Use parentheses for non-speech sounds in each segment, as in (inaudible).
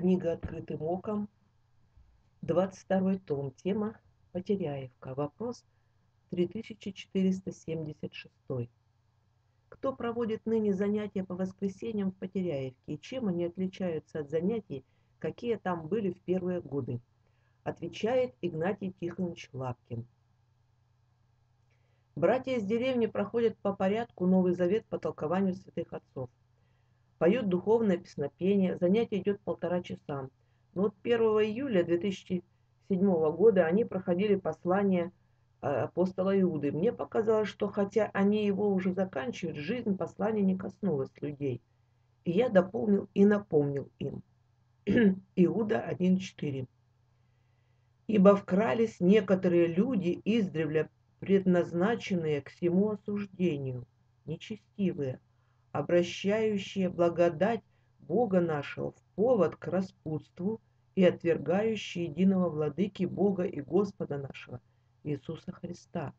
Книга «Открытым оком», 22 том, тема «Потеряевка», вопрос 3476. Кто проводит ныне занятия по воскресеньям в Потеряевке и чем они отличаются от занятий, какие там были в первые годы? Отвечает Игнатий Тихонович Лапкин. Братья из деревни проходят по порядку Новый Завет по толкованию святых отцов поют духовное песнопение, занятие идет полтора часа. Но вот 1 июля 2007 года они проходили послание э, апостола Иуды. Мне показалось, что хотя они его уже заканчивают, жизнь послания не коснулась людей. И я дополнил и напомнил им. (clears throat) Иуда 1.4. Ибо вкрались некоторые люди, издревле предназначенные к всему осуждению, нечестивые, обращающие благодать Бога нашего в повод к распутству и отвергающие единого владыки Бога и Господа нашего Иисуса Христа.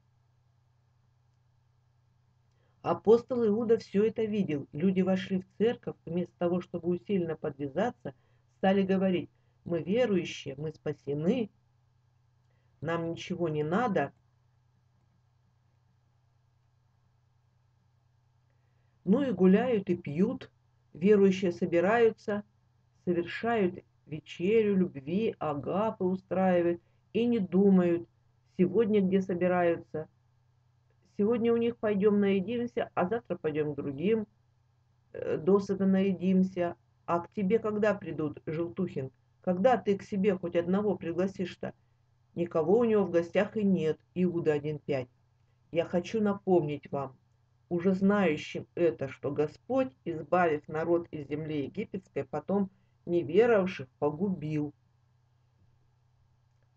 Апостол Иуда все это видел. Люди вошли в церковь, вместо того, чтобы усиленно подвязаться, стали говорить, мы верующие, мы спасены, нам ничего не надо, Ну и гуляют и пьют, верующие собираются, совершают вечерю любви, агапы устраивают и не думают, сегодня где собираются. Сегодня у них пойдем наедимся, а завтра пойдем к другим, э, досыта наедимся. А к тебе когда придут, Желтухин? Когда ты к себе хоть одного пригласишь-то? Никого у него в гостях и нет, Иуда 1.5. Я хочу напомнить вам, уже знающим это, что Господь, избавив народ из земли египетской, потом неверовавших погубил.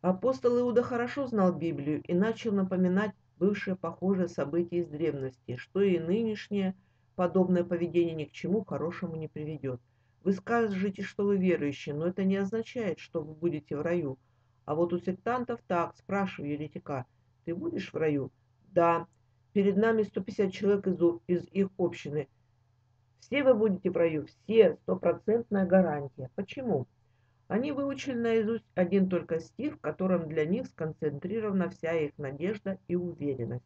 Апостол Иуда хорошо знал Библию и начал напоминать бывшие похожие события из древности, что и нынешнее подобное поведение ни к чему хорошему не приведет. Вы скажете, что вы верующие, но это не означает, что вы будете в раю. А вот у сектантов так, спрашиваю еретика, ты будешь в раю? Да, Перед нами 150 человек из, из их общины. Все вы будете в раю, все, стопроцентная гарантия. Почему? Они выучили наизусть один только стих, в котором для них сконцентрирована вся их надежда и уверенность.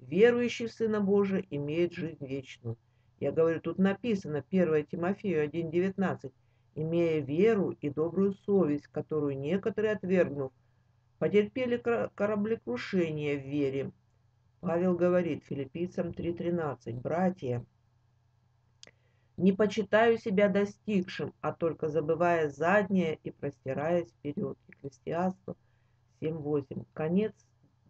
Верующий в Сына Божия имеет жизнь вечную. Я говорю, тут написано 1 Тимофею 1.19, имея веру и добрую совесть, которую некоторые, отвергнув, потерпели кораблекрушение в вере, Павел говорит филиппийцам 3.13, «Братья, не почитаю себя достигшим, а только забывая заднее и простираясь вперед». Екклесиасту 7.8. Конец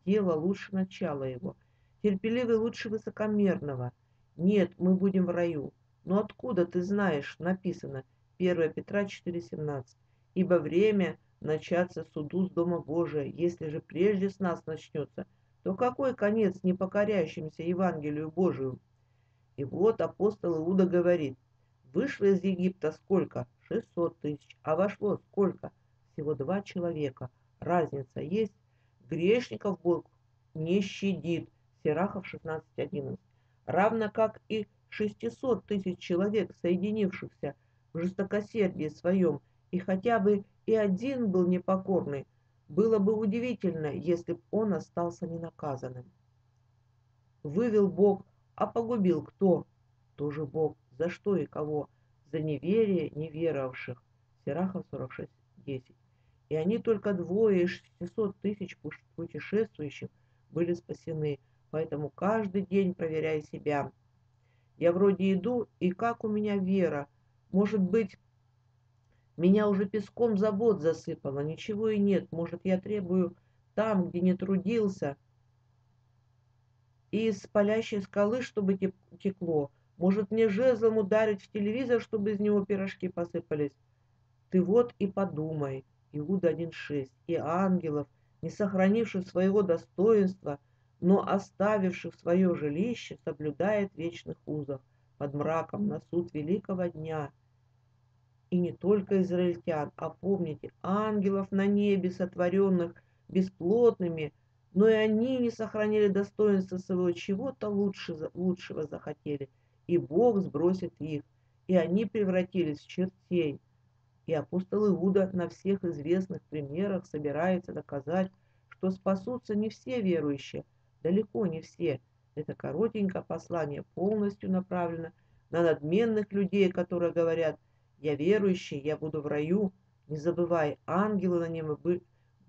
дела лучше начала его. Терпеливый лучше высокомерного. Нет, мы будем в раю. Но откуда ты знаешь, написано 1 Петра 4.17. Ибо время начаться суду с Дома Божия, если же прежде с нас начнется – то какой конец непокоряющимся Евангелию Божию? И вот апостол Иуда говорит, вышло из Египта сколько? 600 тысяч. А вошло сколько? Всего два человека. Разница есть. Грешников Бог не щадит. Сирахов 16.11. Равно как и 600 тысяч человек, соединившихся в жестокосердии своем, и хотя бы и один был непокорный, было бы удивительно, если б он остался ненаказанным. Вывел Бог, а погубил кто? Тоже Бог. За что и кого? За неверие неверовавших. Сирахов 46.10. И они только двое из 600 тысяч путешествующих были спасены. Поэтому каждый день проверяй себя. Я вроде иду, и как у меня вера? Может быть, меня уже песком забот засыпало, ничего и нет. Может, я требую там, где не трудился, и из палящей скалы, чтобы текло. Может, мне жезлом ударить в телевизор, чтобы из него пирожки посыпались? Ты вот и подумай, Иуда 1.6, и ангелов, не сохранивших своего достоинства, но оставивших свое жилище, соблюдает вечных узах под мраком на суд великого дня – и не только израильтян, а помните, ангелов на небе, сотворенных бесплотными, но и они не сохранили достоинства своего, чего-то лучше, лучшего захотели, и Бог сбросит их, и они превратились в чертей. И апостол Иуда на всех известных примерах собирается доказать, что спасутся не все верующие, далеко не все. Это коротенькое послание полностью направлено на надменных людей, которые говорят «Я верующий, я буду в раю». Не забывай, ангелы на нем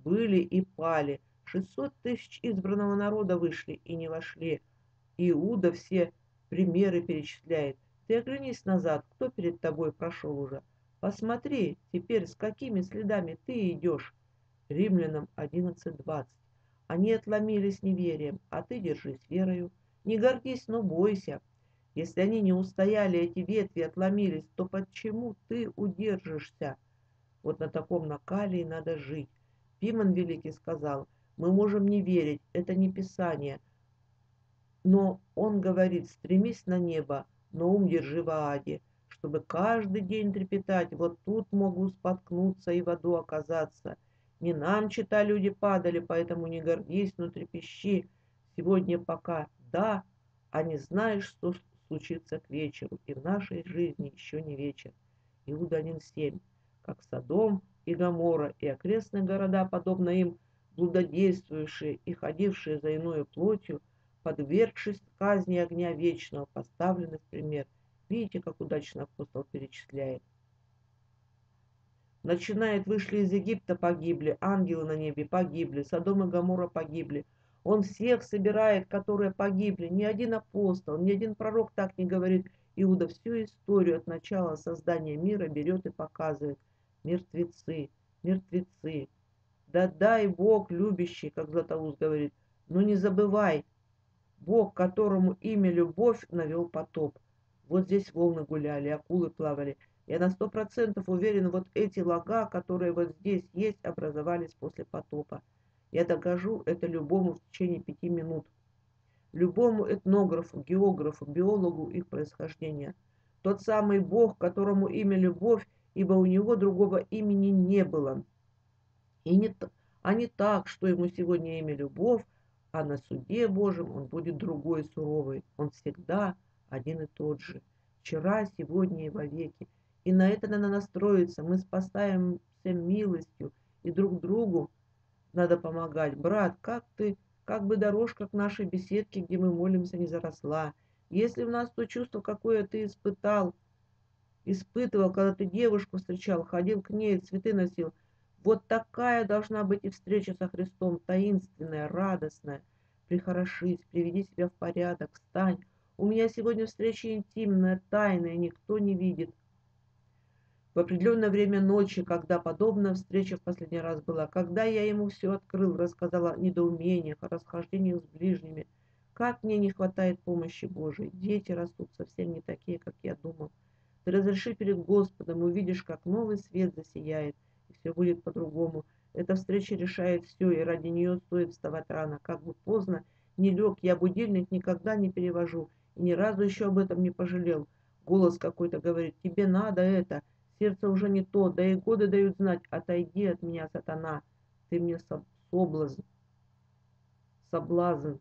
были и пали. 600 тысяч избранного народа вышли и не вошли. Иуда все примеры перечисляет. Ты оглянись назад, кто перед тобой прошел уже. Посмотри теперь, с какими следами ты идешь. Римлянам 11.20. Они отломились неверием, а ты держись верою. Не гордись, но бойся. Если они не устояли, эти ветви отломились, то почему ты удержишься? Вот на таком накале надо жить. Пимон Великий сказал, мы можем не верить, это не Писание. Но он говорит, стремись на небо, но ум держи в аде, чтобы каждый день трепетать, вот тут могу споткнуться и в аду оказаться. Не нам, чита, люди падали, поэтому не гордись, но трепещи. Сегодня пока да, а не знаешь, что случится к вечеру, и в нашей жизни еще не вечер. Иуда 1.7. Как Содом и Гамора и окрестные города, подобно им, блудодействующие и ходившие за иною плотью, подвергшись казни огня вечного, поставлены в пример. Видите, как удачно апостол перечисляет. Начинает, вышли из Египта, погибли, ангелы на небе погибли, Содом и Гамора погибли. Он всех собирает, которые погибли. Ни один апостол, ни один пророк так не говорит. Иуда всю историю от начала создания мира берет и показывает. Мертвецы, мертвецы. Да дай Бог любящий, как Златоуст говорит, но не забывай, Бог, которому имя любовь, навел потоп. Вот здесь волны гуляли, акулы плавали. Я на сто процентов уверен, вот эти лага, которые вот здесь есть, образовались после потопа. Я докажу это любому в течение пяти минут. Любому этнографу, географу, биологу их происхождения. Тот самый Бог, которому имя любовь, ибо у него другого имени не было. И не, а не так, что ему сегодня имя любовь, а на суде Божьем он будет другой суровый. Он всегда один и тот же. Вчера, сегодня и вовеки. И на это надо настроиться. Мы спасаемся милостью. И друг другу надо помогать. Брат, как ты, как бы дорожка к нашей беседке, где мы молимся, не заросла. Если в нас то чувство, какое ты испытал, испытывал, когда ты девушку встречал, ходил к ней, цветы носил, вот такая должна быть и встреча со Христом, таинственная, радостная. Прихорошись, приведи себя в порядок, встань. У меня сегодня встреча интимная, тайная, никто не видит. В определенное время ночи, когда подобная встреча в последний раз была, когда я ему все открыл, рассказал о недоумениях, о расхождениях с ближними, как мне не хватает помощи Божией. Дети растут совсем не такие, как я думал. Ты разреши перед Господом, увидишь, как новый свет засияет – все будет по-другому. Эта встреча решает все, и ради нее стоит вставать рано. Как бы поздно не лег, я будильник никогда не перевожу, и ни разу еще об этом не пожалел. Голос какой-то говорит, тебе надо это, сердце уже не то, да и годы дают знать, отойди от меня, сатана, ты мне соблазн, соблазн.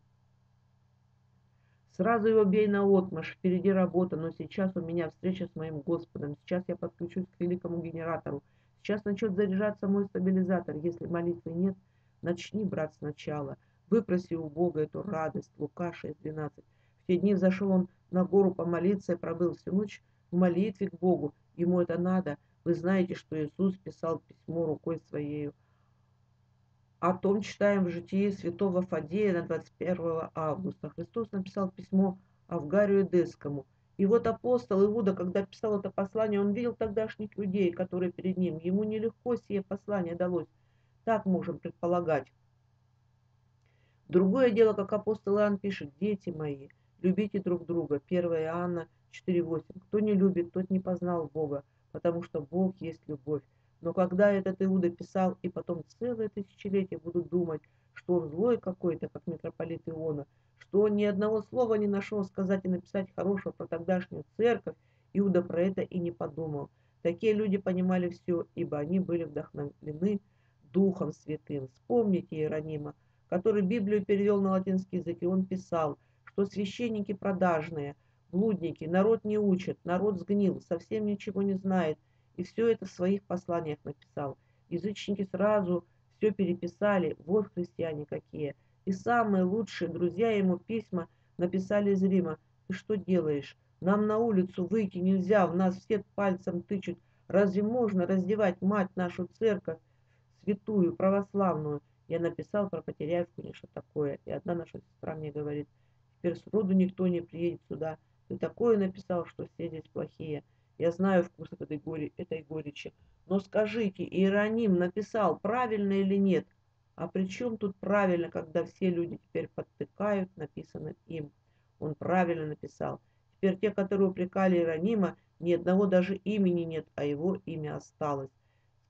Сразу его бей на отмашь, впереди работа, но сейчас у меня встреча с моим Господом, сейчас я подключусь к великому генератору, Сейчас начнет заряжаться мой стабилизатор. Если молитвы нет, начни, брат, сначала. Выпроси у Бога эту радость. Лука 6.12. В те дни взошел он на гору помолиться и пробыл всю ночь в молитве к Богу. Ему это надо. Вы знаете, что Иисус писал письмо рукой своей. О том читаем в житии святого Фадея на 21 августа. Христос написал письмо Авгарию Дескому. И вот апостол Иуда, когда писал это послание, он видел тогдашних людей, которые перед ним. Ему нелегко сие послание далось. Так можем предполагать. Другое дело, как апостол Иоанн пишет, «Дети мои, любите друг друга». 1 Иоанна 4.8. Кто не любит, тот не познал Бога, потому что Бог есть любовь. Но когда этот Иуда писал, и потом целое тысячелетие будут думать, что он злой какой-то, как митрополит Иона, что он ни одного слова не нашел сказать и написать хорошего про тогдашнюю церковь, Иуда про это и не подумал. Такие люди понимали все, ибо они были вдохновлены Духом Святым. Вспомните Иеронима, который Библию перевел на латинский язык, и он писал, что священники продажные, блудники, народ не учат, народ сгнил, совсем ничего не знает, И все это в своих посланиях написал. Язычники сразу все переписали, вот христиане какие. И самые лучшие друзья ему письма написали из Рима. Ты что делаешь? Нам на улицу выйти нельзя, в нас все пальцем тычут. Разве можно раздевать мать нашу церковь, святую, православную? Я написал про Потеряевку нечто такое. И одна наша сестра мне говорит, теперь сроду никто не приедет сюда. Ты такое написал, что все здесь плохие. Я знаю вкус этой, гори, этой горечи. Но скажите, Иероним написал правильно или нет? А при чем тут правильно, когда все люди теперь подтыкают написанным им? Он правильно написал. Теперь те, которые упрекали Иеронима, ни одного даже имени нет, а его имя осталось.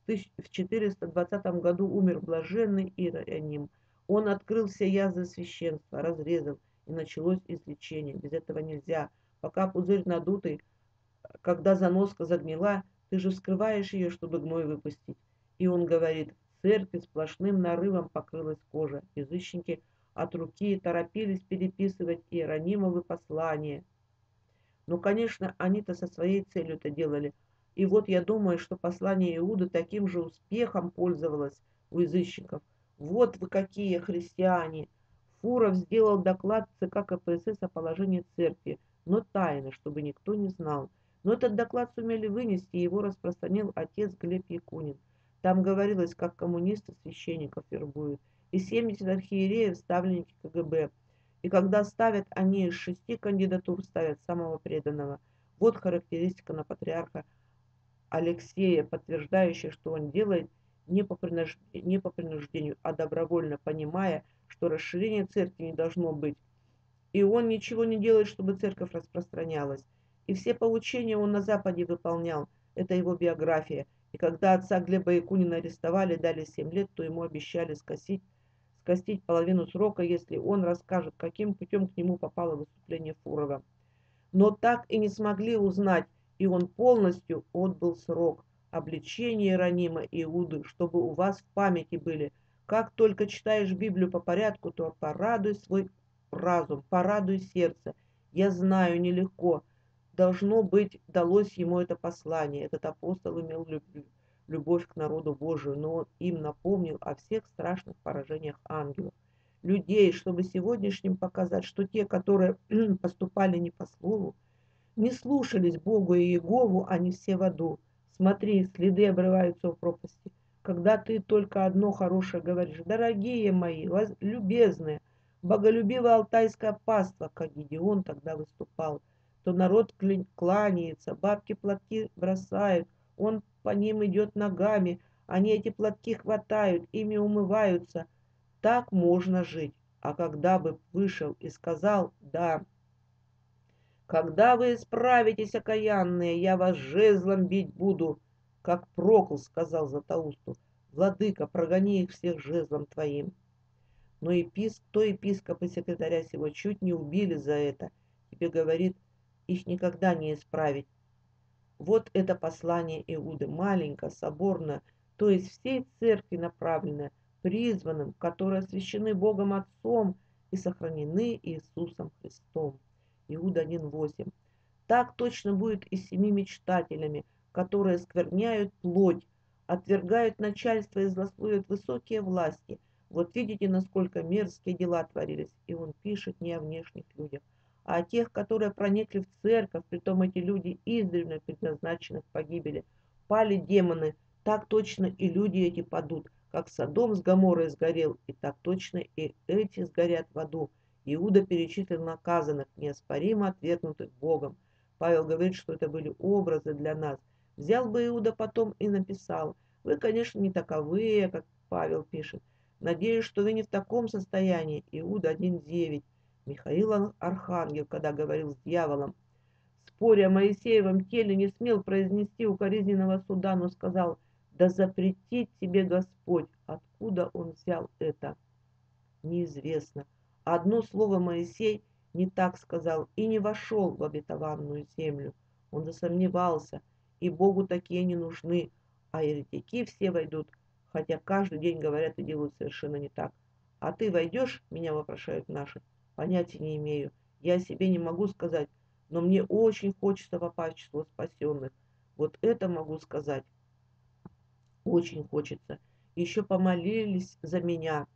В 420 году умер блаженный Иероним. Он открыл все язвы священства, разрезал, и началось излечение. Без этого нельзя. Пока пузырь надутый, когда заноска загнила, ты же вскрываешь ее, чтобы гной выпустить. И он говорит, церкви сплошным нарывом покрылась кожа. Язычники от руки торопились переписывать Иеронимовы послания. Ну, конечно, они-то со своей целью это делали. И вот я думаю, что послание Иуды таким же успехом пользовалось у язычников. Вот вы какие христиане! Фуров сделал доклад ЦК КПСС о положении церкви, но тайно, чтобы никто не знал. Но этот доклад сумели вынести, и его распространил отец Глеб Якунин. Там говорилось, как коммунисты священников вербуют, и 70 архиереев ставленники КГБ. И когда ставят, они из шести кандидатур ставят самого преданного. Вот характеристика на патриарха Алексея, подтверждающая, что он делает не по, принуждению, не по принуждению, а добровольно, понимая, что расширение церкви не должно быть. И он ничего не делает, чтобы церковь распространялась. И все поучения он на Западе выполнял. Это его биография. И когда отца Глеба Якунина арестовали, дали 7 лет, то ему обещали скосить, скостить половину срока, если он расскажет, каким путем к нему попало выступление Фурова. Но так и не смогли узнать, и он полностью отбыл срок. Обличение Иеронима и Иуды, чтобы у вас в памяти были. Как только читаешь Библию по порядку, то порадуй свой разум, порадуй сердце. Я знаю, нелегко. Должно быть, далось ему это послание. Этот апостол имел любовь к народу Божию, но он им напомнил о всех страшных поражениях ангелов. Людей, чтобы сегодняшним показать, что те, которые (clears throat) поступали не по слову, не слушались Богу и Егову, они все в аду. Смотри, следы обрываются у пропасти. Когда ты только одно хорошее говоришь, дорогие мои, любезные, боголюбивое алтайское паство, как Гедеон тогда выступал, то народ кланяется, бабки платки бросают, он по ним идет ногами, они эти платки хватают, ими умываются. Так можно жить. А когда бы вышел и сказал, да, когда вы исправитесь, окаянные, я вас жезлом бить буду, как Прокл сказал Златоусту. Владыка, прогони их всех жезлом твоим. Но еписк, то епископ и секретаря сего чуть не убили за это. Тебе говорит, их никогда не исправить. Вот это послание Иуды, маленько, соборно, то есть всей церкви направленное, призванным, которые освящены Богом Отцом и сохранены Иисусом Христом. Иуда 1.8. Так точно будет и с семи мечтателями, которые скверняют плоть, отвергают начальство и злословят высокие власти. Вот видите, насколько мерзкие дела творились. И он пишет не о внешних людях, а о тех, которые проникли в церковь, притом эти люди издревле предназначены к погибели. Пали демоны, так точно и люди эти падут, как Содом с Гоморрой сгорел, и так точно и эти сгорят в аду. Иуда перечислил наказанных, неоспоримо отвергнутых Богом. Павел говорит, что это были образы для нас. Взял бы Иуда потом и написал. Вы, конечно, не таковые, как Павел пишет. Надеюсь, что вы не в таком состоянии. Иуда 1.9. Михаил Архангел, когда говорил с дьяволом, споря о Моисеевом теле, не смел произнести укоризненного суда, но сказал, да запретит тебе Господь. Откуда он взял это? Неизвестно. Одно слово Моисей не так сказал и не вошел в обетованную землю. Он засомневался, и Богу такие не нужны, а еретики все войдут, хотя каждый день говорят и делают совершенно не так. А ты войдешь, меня вопрошают наши, понятия не имею. Я себе не могу сказать, но мне очень хочется попасть в число спасенных. Вот это могу сказать. Очень хочется. Еще помолились за меня,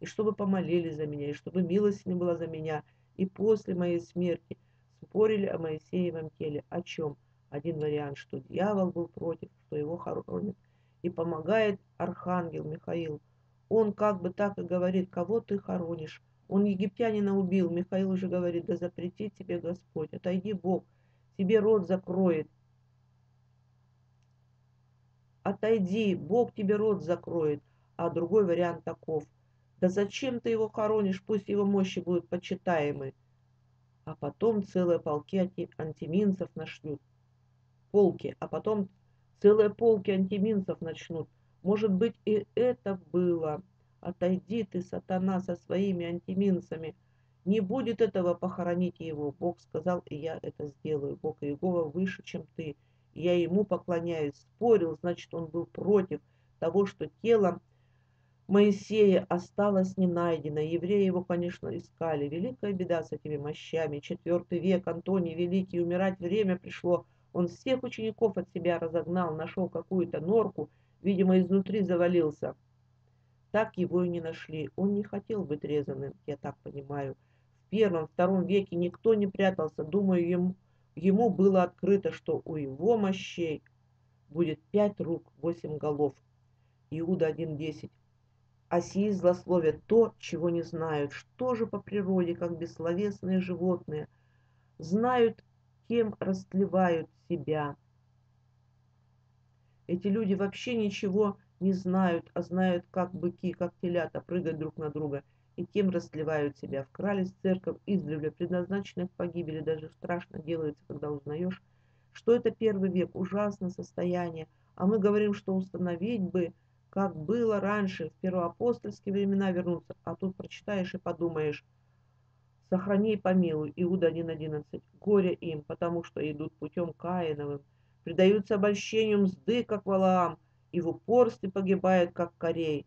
и чтобы помолились за меня, и чтобы милость не была за меня, и после моей смерти спорили о Моисеевом теле. О чем? Один вариант, что дьявол был против, что его хоронят, и помогает архангел Михаил. Он как бы так и говорит, кого ты хоронишь. Он египтянина убил. Михаил уже говорит, да запрети тебе Господь, отойди Бог, тебе рот закроет. Отойди, Бог тебе рот закроет. А другой вариант таков. Да зачем ты его хоронишь, пусть его мощи будут почитаемы. А потом целые полки антиминцев начнут. Полки, а потом целые полки антиминцев начнут. Может быть и это было. Отойди ты, сатана, со своими антиминцами. Не будет этого, похороните его. Бог сказал, и я это сделаю. Бог Иегова выше, чем ты. я ему поклоняюсь. Спорил, значит, он был против того, что тело Моисея осталось не найдено. Евреи его, конечно, искали. Великая беда с этими мощами. Четвертый век, Антоний Великий, умирать время пришло. Он всех учеников от себя разогнал, нашел какую-то норку, видимо, изнутри завалился. Так его и не нашли. Он не хотел быть резаным, я так понимаю. В первом, втором веке никто не прятался. Думаю, ему, ему было открыто, что у его мощей будет пять рук, восемь голов. Иуда 1.10. А сии злословят то, чего не знают. Что же по природе, как бессловесные животные, знают, кем растлевают себя. Эти люди вообще ничего не знают, а знают, как быки, как телята, прыгать друг на друга, и тем расливают себя. Вкрались в церковь издревле, предназначенных к погибели, даже страшно делается, когда узнаешь, что это первый век, ужасное состояние, а мы говорим, что установить бы, как было раньше, в первоапостольские времена вернуться, а тут прочитаешь и подумаешь, сохрани и помилуй, Иуда 1.11, горе им, потому что идут путем Каиновым, предаются обольщению мзды, как Валаам, и в упорстве погибает, как Корей.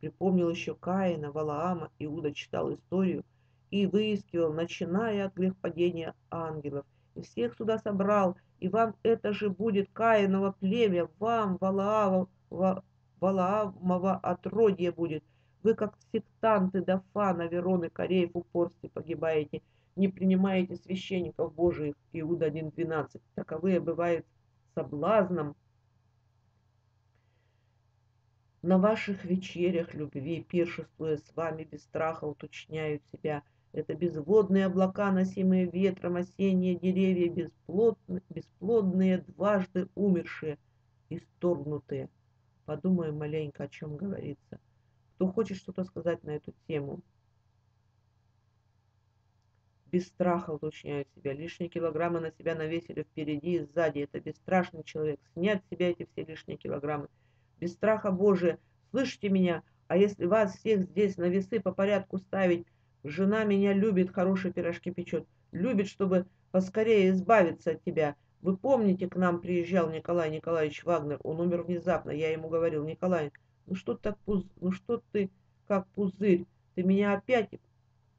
Припомнил еще Каина, Валаама, Иуда читал историю и выискивал, начиная от грехпадения ангелов. И всех сюда собрал, и вам это же будет Каиново племя, вам, Валаава, Валаамова отродье будет. Вы, как сектанты Дафана, Вероны, Кореев упорстве погибаете, не принимаете священников Божиих, Иуда 1.12. Таковые бывают соблазном на ваших вечерях любви, пиршествуя с вами без страха, уточняют себя. Это безводные облака, носимые ветром, осенние деревья, бесплодные, бесплодные дважды умершие, исторгнутые. Подумаем маленько, о чем говорится. Кто хочет что-то сказать на эту тему? Без страха уточняют себя. Лишние килограммы на себя навесили впереди и сзади. Это бесстрашный человек. Снять с себя эти все лишние килограммы без страха Божия. Слышите меня? А если вас всех здесь на весы по порядку ставить, жена меня любит, хорошие пирожки печет, любит, чтобы поскорее избавиться от тебя. Вы помните, к нам приезжал Николай Николаевич Вагнер, он умер внезапно, я ему говорил, Николай, ну что так пуз... ну что ты как пузырь, ты меня опять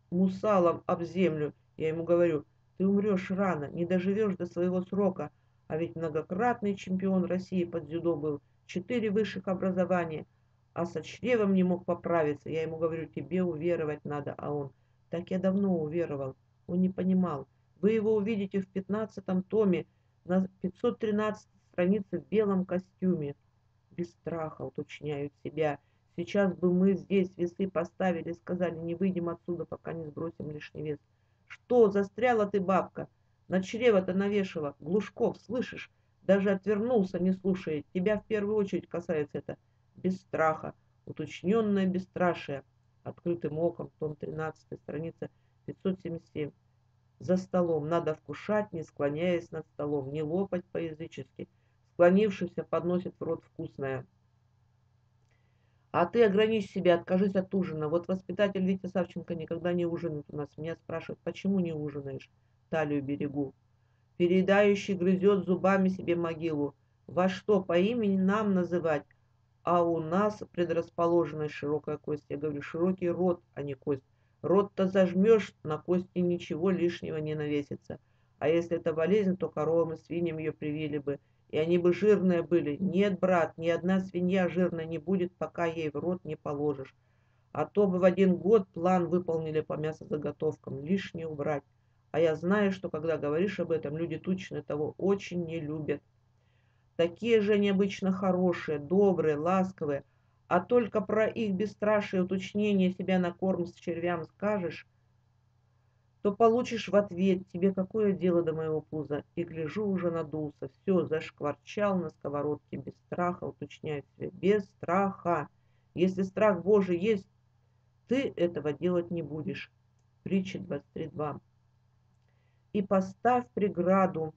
мусалом об землю. Я ему говорю, ты умрешь рано, не доживешь до своего срока, а ведь многократный чемпион России под дзюдо был, четыре высших образования, а со чревом не мог поправиться. Я ему говорю, тебе уверовать надо, а он, так я давно уверовал. Он не понимал. Вы его увидите в пятнадцатом томе на 513 странице в белом костюме. Без страха уточняют себя. Сейчас бы мы здесь весы поставили, сказали, не выйдем отсюда, пока не сбросим лишний вес. Что, застряла ты, бабка? На чрево-то навешала. Глушков, слышишь? Даже отвернулся, не слушая. Тебя в первую очередь касается это. Без страха. Уточненное бесстрашие. Открытым оком, том 13, страница 577. За столом надо вкушать, не склоняясь над столом, не лопать по-язычески. Склонившийся подносит в рот вкусное. А ты ограничь себя, откажись от ужина. Вот воспитатель Витя Савченко никогда не ужинает у нас. Меня спрашивают, почему не ужинаешь? Талию берегу. Передающий грызет зубами себе могилу. Во что по имени нам называть? А у нас предрасположенная широкая кость. Я говорю, широкий рот, а не кость. Рот-то зажмешь, на кости ничего лишнего не навесится. А если это болезнь, то коровам и свиньям ее привили бы. И они бы жирные были. Нет, брат, ни одна свинья жирная не будет, пока ей в рот не положишь. А то бы в один год план выполнили по мясозаготовкам, лишнее убрать. А я знаю, что когда говоришь об этом, люди тучные того очень не любят. Такие же они обычно хорошие, добрые, ласковые, а только про их бесстрашие уточнение себя на корм с червям скажешь, то получишь в ответ «Тебе какое дело до моего пуза?» И гляжу, уже надулся, все, зашкварчал на сковородке, без страха, уточняет себе, без страха. Если страх Божий есть, ты этого делать не будешь. Притча 23.2. И поставь преграду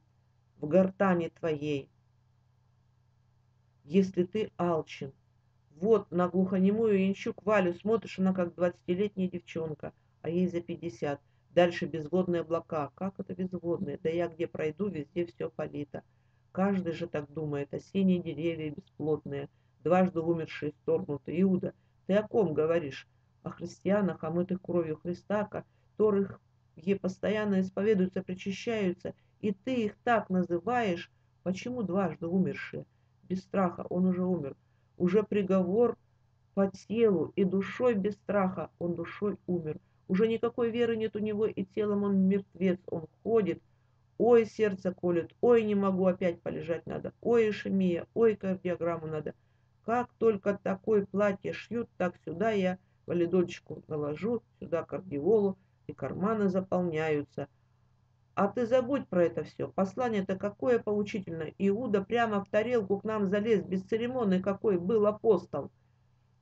в гортани твоей, если ты алчен. Вот на глухонемую Янчук Валю смотришь, она как двадцатилетняя девчонка, а ей за пятьдесят. Дальше безводные облака. Как это безводные? Да я где пройду, везде все полито. Каждый же так думает. Осенние деревья бесплотные, дважды умершие сторгнуты. Иуда, ты о ком говоришь? О христианах, омытых кровью Христа, которых ей постоянно исповедуются, причащаются, и ты их так называешь? Почему дважды умершие? Без страха, он уже умер. Уже приговор по телу и душой без страха, он душой умер. Уже никакой веры нет у него, и телом он мертвец, он ходит. Ой, сердце колет, ой, не могу, опять полежать надо. Ой, ишемия, ой, кардиограмму надо. Как только такое платье шьют, так сюда я валидольчику наложу, сюда кардиолу, и карманы заполняются. А ты забудь про это все. Послание-то какое поучительное. Иуда прямо в тарелку к нам залез, без церемонный какой был апостол.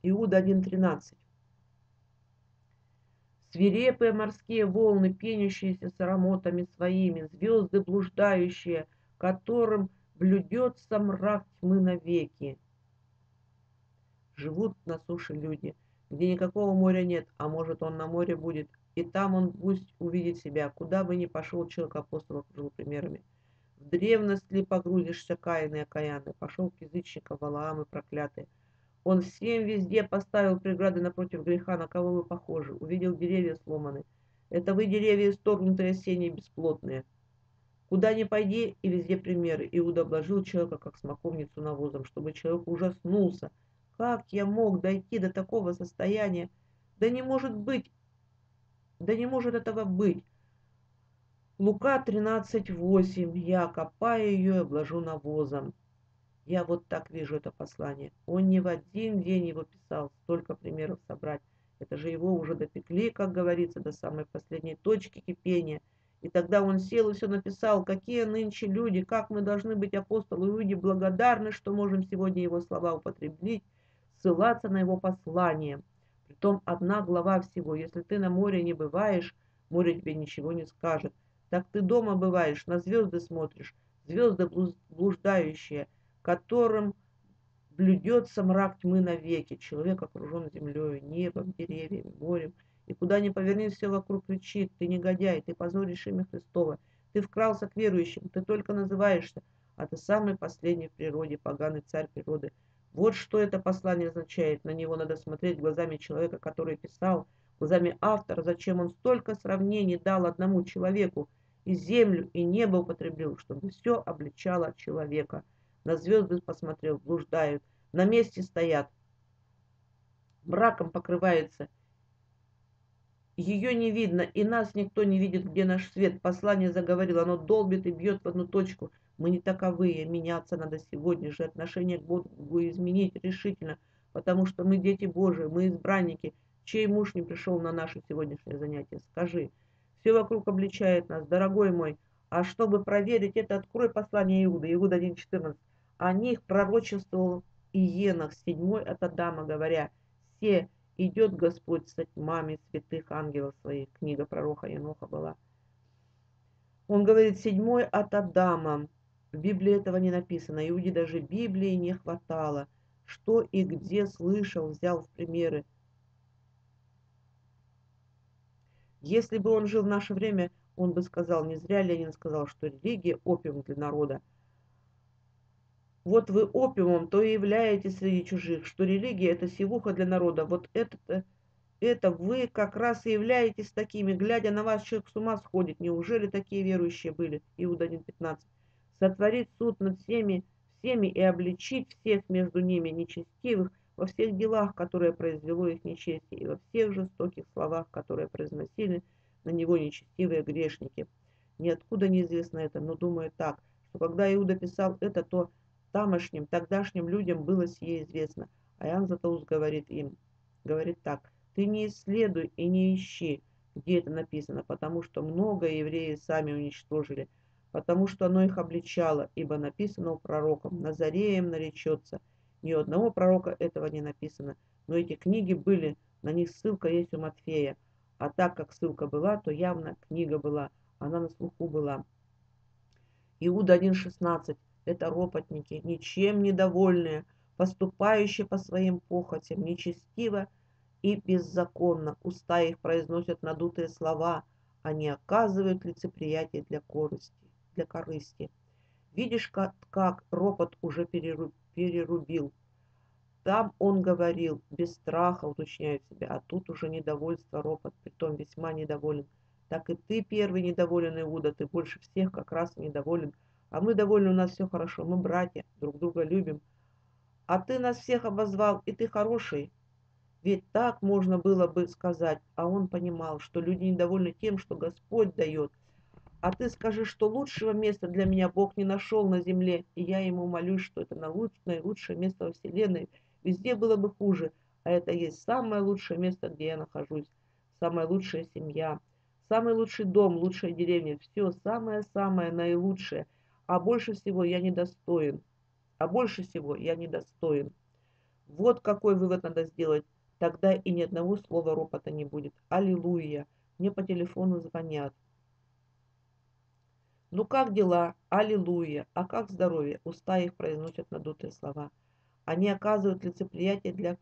Иуда 1.13. Свирепые морские волны, пенящиеся с ароматами своими, звезды блуждающие, которым блюдется мрак тьмы навеки. Живут на суше люди, где никакого моря нет, а может он на море будет, и там он пусть увидит себя, куда бы ни пошел человек апостол окружил примерами. В древность ли погрузишься, каянные окаяны, пошел к язычникам, Валаам и проклятые, он всем везде поставил преграды напротив греха, на кого вы похожи. Увидел деревья сломаны. Это вы деревья исторгнутые осенние, бесплотные. Куда ни пойди, и везде примеры. Иуда обложил человека, как смоковницу навозом, чтобы человек ужаснулся. Как я мог дойти до такого состояния? Да не может быть, да не может этого быть. Лука 13.8. Я копаю ее и обложу навозом. Я вот так вижу это послание. Он не в один день его писал, столько примеров собрать. Это же его уже допекли, как говорится, до самой последней точки кипения. И тогда он сел и все написал, какие нынче люди, как мы должны быть апостолы люди благодарны, что можем сегодня его слова употреблить, ссылаться на его послание. Притом одна глава всего. Если ты на море не бываешь, море тебе ничего не скажет. Так ты дома бываешь, на звезды смотришь, звезды блуждающие – которым блюдется мрак тьмы навеки. Человек окружен землей, небом, деревьями, морем. И куда ни повернись, все вокруг кричит. Ты негодяй, ты позоришь имя Христова. Ты вкрался к верующим, ты только называешься, а ты самый последний в природе, поганый царь природы. Вот что это послание означает. На него надо смотреть глазами человека, который писал, глазами автора, зачем он столько сравнений дал одному человеку, и землю, и небо употребил, чтобы все обличало человека на звезды посмотрел, блуждают, на месте стоят, мраком покрывается. Ее не видно, и нас никто не видит, где наш свет. Послание заговорило, оно долбит и бьет в одну точку. Мы не таковые, меняться надо сегодня же, отношение к Богу изменить решительно, потому что мы дети Божии, мы избранники. Чей муж не пришел на наше сегодняшнее занятие? Скажи. Все вокруг обличает нас, дорогой мой. А чтобы проверить это, открой послание Иуда, Иуда 1.14. О них пророчествовал Иенах, седьмой от Адама, говоря, «Се идет Господь со тьмами святых ангелов своих». Книга пророка Еноха была. Он говорит, седьмой от Адама. В Библии этого не написано. Иуде даже Библии не хватало. Что и где слышал, взял в примеры. Если бы он жил в наше время, он бы сказал, не зря Ленин сказал, что религия – опиум для народа вот вы опиумом, то и являетесь среди чужих, что религия – это сивуха для народа. Вот это, это вы как раз и являетесь такими. Глядя на вас, человек с ума сходит. Неужели такие верующие были? Иуда 1.15. Сотворит суд над всеми всеми и обличить всех между ними нечестивых во всех делах, которые произвело их нечестие, и во всех жестоких словах, которые произносили на него нечестивые грешники. Ниоткуда неизвестно это, но думаю так, что когда Иуда писал это, то тамошним, тогдашним людям было сие известно. А Иоанн Златоуст говорит им, говорит так, ты не исследуй и не ищи, где это написано, потому что много евреи сами уничтожили, потому что оно их обличало, ибо написано у пророком, Назареем наречется. Ни у одного пророка этого не написано, но эти книги были, на них ссылка есть у Матфея, а так как ссылка была, то явно книга была, она на слуху была. Иуда 1.16 – это ропотники, ничем недовольные, поступающие по своим похотям, нечестиво и беззаконно. Уста их произносят надутые слова, они оказывают лицеприятие для корысти, для корысти. Видишь, как, как ропот уже перерубил. Там он говорил, без страха уточняет себя, а тут уже недовольство, ропот, притом весьма недоволен. Так и ты первый недоволен, Иуда, ты больше всех как раз недоволен. А мы довольны, у нас все хорошо, мы братья, друг друга любим. А ты нас всех обозвал, и ты хороший, ведь так можно было бы сказать, а он понимал, что люди недовольны тем, что Господь дает. А ты скажи, что лучшего места для меня Бог не нашел на земле, и я ему молюсь, что это наилучшее место во Вселенной. Везде было бы хуже, а это есть самое лучшее место, где я нахожусь. Самая лучшая семья, самый лучший дом, лучшая деревня, все самое-самое наилучшее. А больше всего я недостоин. А больше всего я недостоин. Вот какой вывод надо сделать. Тогда и ни одного слова ропота не будет. Аллилуйя. Мне по телефону звонят. Ну как дела? Аллилуйя. А как здоровье? Уста их произносят надутые слова. Они оказывают лицеприятие для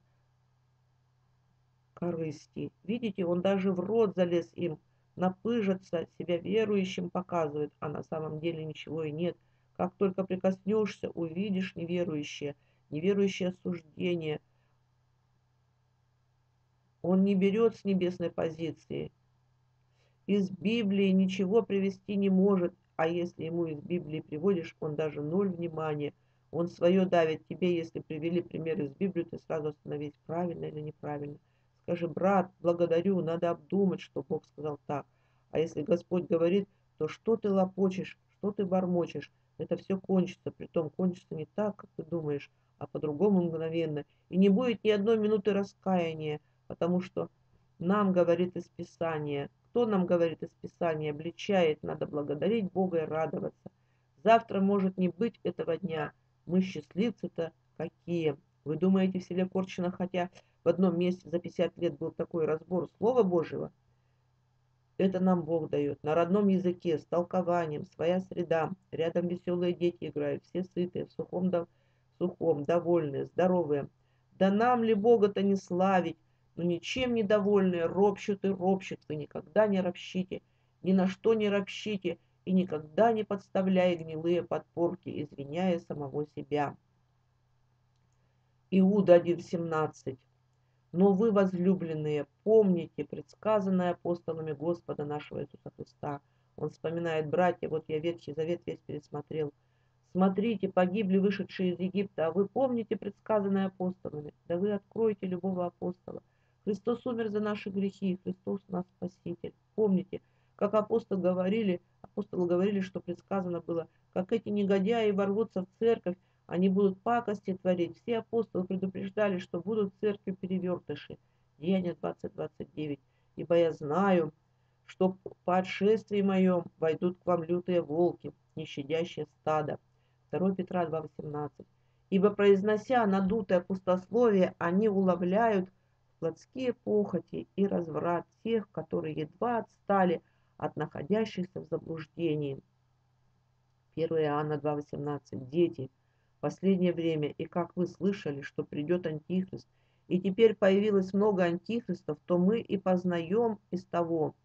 корысти. Видите, он даже в рот залез им, напыжится, себя верующим показывает, а на самом деле ничего и нет. Как только прикоснешься, увидишь неверующее, неверующее суждение – он не берет с небесной позиции. Из Библии ничего привести не может, а если ему из Библии приводишь, он даже ноль внимания. Он свое давит тебе, если привели пример из Библии, ты сразу остановись, правильно или неправильно. Скажи, брат, благодарю, надо обдумать, что Бог сказал так. А если Господь говорит, то что ты лопочешь, что ты бормочешь, это все кончится, притом кончится не так, как ты думаешь, а по-другому мгновенно. И не будет ни одной минуты раскаяния, потому что нам говорит из Писания. Кто нам говорит из Писания? Обличает, надо благодарить Бога и радоваться. Завтра может не быть этого дня. Мы счастливцы-то какие. Вы думаете, в селе Корчино, хотя в одном месте за 50 лет был такой разбор Слова Божьего, это нам Бог дает. На родном языке, с толкованием, своя среда. Рядом веселые дети играют, все сытые, в сухом, в сухом довольные, здоровые. Да нам ли Бога-то не славить, но ничем недовольные ропщут и ропщут, вы никогда не ропщите, ни на что не ропщите и никогда не подставляя гнилые подпорки, извиняя самого себя. Иуда 1.17 Но вы, возлюбленные, помните предсказанное апостолами Господа нашего Иисуса Христа. Он вспоминает, братья, вот я Ветхий Завет весь пересмотрел. Смотрите, погибли вышедшие из Египта, а вы помните предсказанное апостолами? Да вы откроете любого апостола – Христос умер за наши грехи, Христос наш Спаситель. Помните, как апостолы говорили, апостолы говорили, что предсказано было, как эти негодяи ворвутся в церковь, они будут пакости творить. Все апостолы предупреждали, что будут в церкви перевертыши. Деяние 20.29. Ибо я знаю, что по отшествии моем войдут к вам лютые волки, нещадящие стадо. 2 Петра 2.18. Ибо произнося надутое пустословие, они уловляют плотские похоти и разврат тех, которые едва отстали от находящихся в заблуждении. 1 Иоанна 2,18. Дети, последнее время, и как вы слышали, что придет Антихрист, и теперь появилось много антихристов, то мы и познаем из того,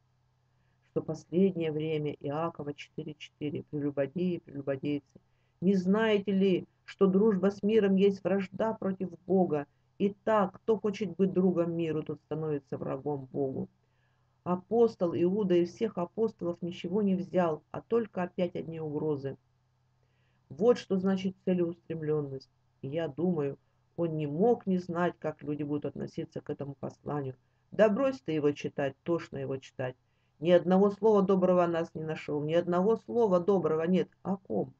что последнее время Иакова 4.4. Прелюбодеи, прелюбодейцы. Не знаете ли, что дружба с миром есть вражда против Бога, Итак, кто хочет быть другом миру, тот становится врагом Богу. Апостол Иуда из всех апостолов ничего не взял, а только опять одни угрозы. Вот что значит целеустремленность. Я думаю, он не мог не знать, как люди будут относиться к этому посланию. Да брось ты его читать, тошно его читать. Ни одного слова доброго нас не нашел, ни одного слова доброго нет. О ком?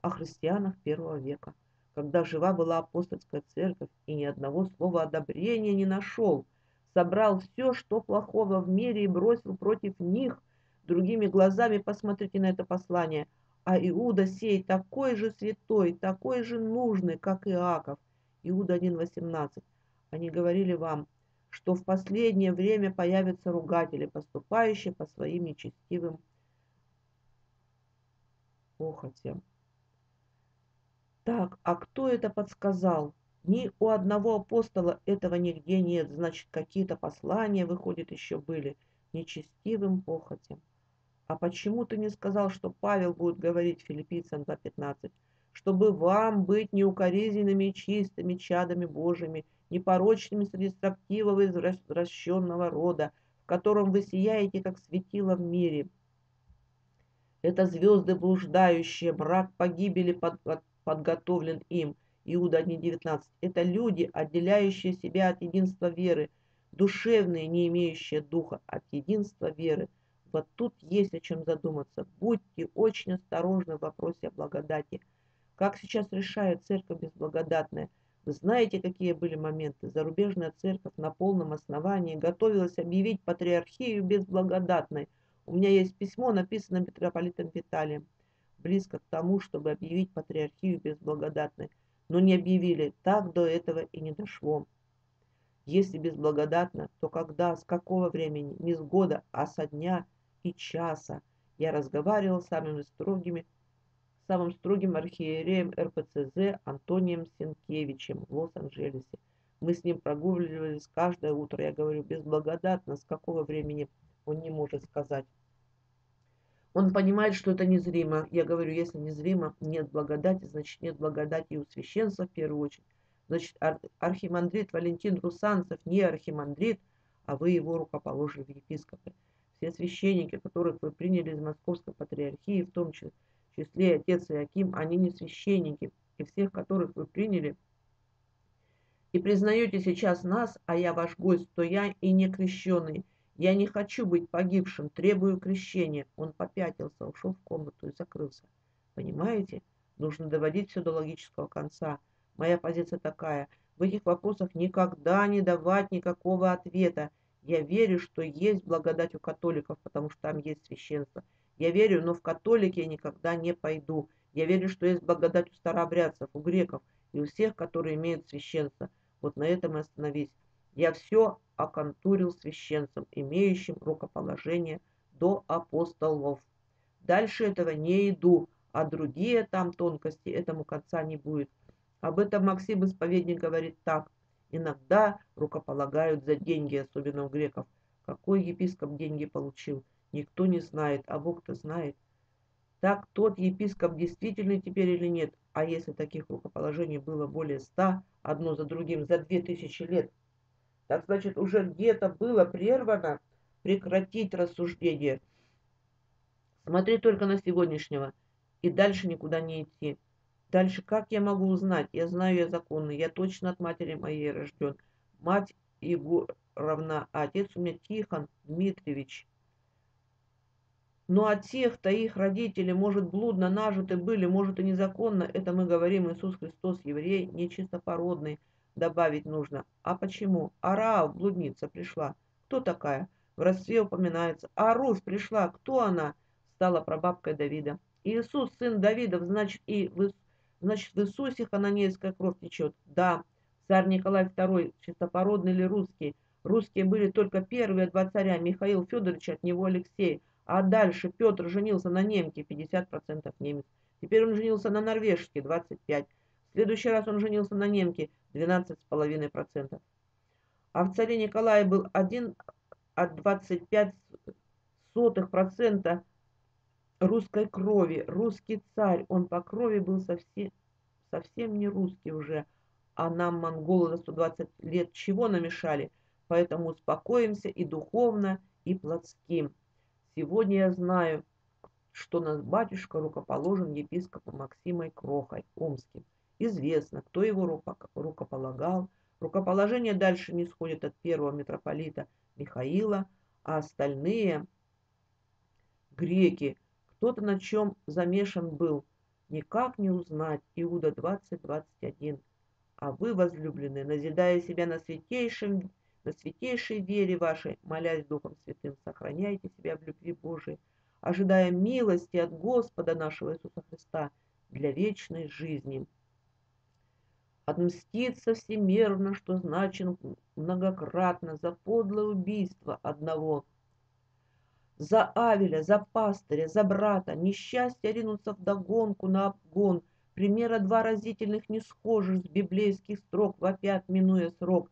О христианах первого века, когда жива была апостольская церковь, и ни одного слова одобрения не нашел. Собрал все, что плохого в мире, и бросил против них. Другими глазами посмотрите на это послание. А Иуда сей такой же святой, такой же нужный, как Иаков. Иуда 1.18. Они говорили вам, что в последнее время появятся ругатели, поступающие по своим нечестивым похотям. Так, а кто это подсказал? Ни у одного апостола этого нигде нет, значит, какие-то послания, выходит, еще были нечестивым похотям. А почему ты не сказал, что Павел будет говорить филиппийцам 2.15? Чтобы вам быть неукоризненными и чистыми чадами Божьими, непорочными среди строптивого извращенного рода, в котором вы сияете, как светило в мире. Это звезды блуждающие, мрак погибели под, под, подготовлен им. Иуда 1.19. Это люди, отделяющие себя от единства веры, душевные, не имеющие духа, от единства веры. Вот тут есть о чем задуматься. Будьте очень осторожны в вопросе о благодати. Как сейчас решает церковь безблагодатная – вы знаете, какие были моменты. Зарубежная церковь на полном основании готовилась объявить патриархию безблагодатной. У меня есть письмо, написанное митрополитом Виталием, близко к тому, чтобы объявить патриархию безблагодатной. Но не объявили, так до этого и не дошло. Если безблагодатно, то когда, с какого времени? Не с года, а со дня и часа. Я разговаривал с самыми строгими самым строгим архиереем РПЦЗ Антонием Сенкевичем в Лос-Анджелесе. Мы с ним прогуливались каждое утро. Я говорю, безблагодатно, с какого времени он не может сказать. Он понимает, что это незримо. Я говорю, если незримо, нет благодати, значит нет благодати и у священства в первую очередь. Значит, ар архимандрит Валентин Русанцев не архимандрит, а вы его рукоположили в епископы. Все священники, которых вы приняли из Московской патриархии, в том числе числе отец и Аким, они не священники, и всех, которых вы приняли, и признаете сейчас нас, а я ваш гость, то я и не крещенный. Я не хочу быть погибшим, требую крещения. Он попятился, ушел в комнату и закрылся. Понимаете? Нужно доводить все до логического конца. Моя позиция такая. В этих вопросах никогда не давать никакого ответа. Я верю, что есть благодать у католиков, потому что там есть священство. Я верю, но в католики я никогда не пойду. Я верю, что есть благодать у старообрядцев, у греков и у всех, которые имеют священство. Вот на этом и остановись. Я все оконтурил священцем, имеющим рукоположение до апостолов. Дальше этого не иду, а другие там тонкости этому конца не будет. Об этом Максим Исповедник говорит так. Иногда рукополагают за деньги, особенно у греков. Какой епископ деньги получил? Никто не знает, а Бог-то знает. Так тот епископ действительно теперь или нет? А если таких рукоположений было более ста, одно за другим, за две тысячи лет, так значит уже где-то было прервано прекратить рассуждение. Смотри только на сегодняшнего, и дальше никуда не идти. Дальше как я могу узнать? Я знаю я законы, я точно от матери моей рожден. Мать его равна, а отец у меня Тихон Дмитриевич. Но от тех-то их родители, может, блудно нажиты были, может, и незаконно, это мы говорим, Иисус Христос, еврей, нечистопородный, добавить нужно. А почему? А блудница, пришла. Кто такая? В родстве упоминается. А Руфь пришла. Кто она? Стала прабабкой Давида. Иисус, сын Давидов, значит, и в, значит, в Иисусе хананейская кровь течет. Да, царь Николай II, чистопородный или русский? Русские были только первые два царя, Михаил Федорович, от него Алексей. А дальше Петр женился на немке, 50% немец. Теперь он женился на норвежке, 25%. В следующий раз он женился на немке, 12,5%. А в царе Николае был 1 от 25 сотых процента русской крови. Русский царь, он по крови был совсем, совсем не русский уже. А нам, монголы, за 120 лет чего намешали? Поэтому успокоимся и духовно, и плотским. Сегодня я знаю, что наш батюшка рукоположен епископом Максимой Крохой Омским. Известно, кто его рукополагал. Рукоположение дальше не сходит от первого митрополита Михаила, а остальные греки, кто-то на чем замешан был, никак не узнать. Иуда 20.21. А вы, возлюбленные, назидая себя на святейшем на святейшей вере вашей, молясь Духом Святым, сохраняйте себя в любви Божией, ожидая милости от Господа нашего Иисуса Христа для вечной жизни. Отмститься всемерно, что значит многократно за подлое убийство одного. За Авеля, за пастыря, за брата, несчастье ринуться в догонку на обгон, примера два разительных не схожих с библейских строк, вопят, минуя срок.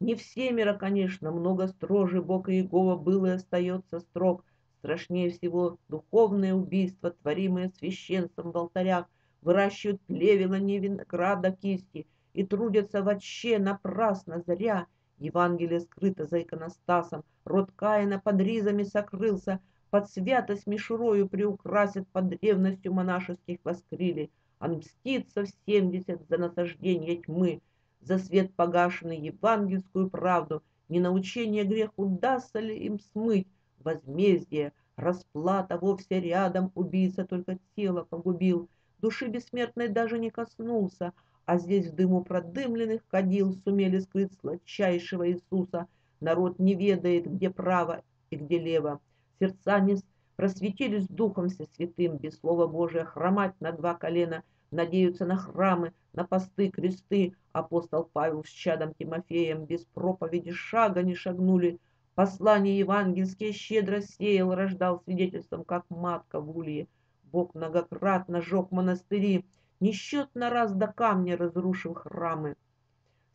Не всемеро, конечно, много строже Бог Иегова был и остается строг, Страшнее всего духовное убийство, творимое священством в алтарях, выращивают плевела не винограда кисти и трудятся вообще напрасно зря. Евангелие скрыто за иконостасом, род Каина под ризами сокрылся, под святость мишурою приукрасят под древностью монашеских воскрили, а мстится в семьдесят за насаждение тьмы, за свет погашенный евангельскую правду, не научение грех удастся ли им смыть, возмездие, расплата вовсе рядом, убийца только тело погубил, души бессмертной даже не коснулся, а здесь в дыму продымленных кадил сумели скрыть сладчайшего Иисуса. Народ не ведает, где право и где лево. Сердца не просветились духом все святым, без слова Божия хромать на два колена, надеются на храмы, на посты, кресты. Апостол Павел с чадом Тимофеем без проповеди шага не шагнули, Послание евангельские щедро сеял, рождал свидетельством, как матка в улье. Бог многократно жег монастыри, несчетно раз до камня разрушил храмы.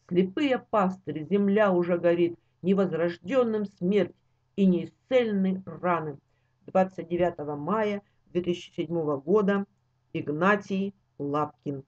Слепые пастыри, земля уже горит, невозрожденным смерть и неисцельны раны. 29 мая 2007 года Игнатий Лапкин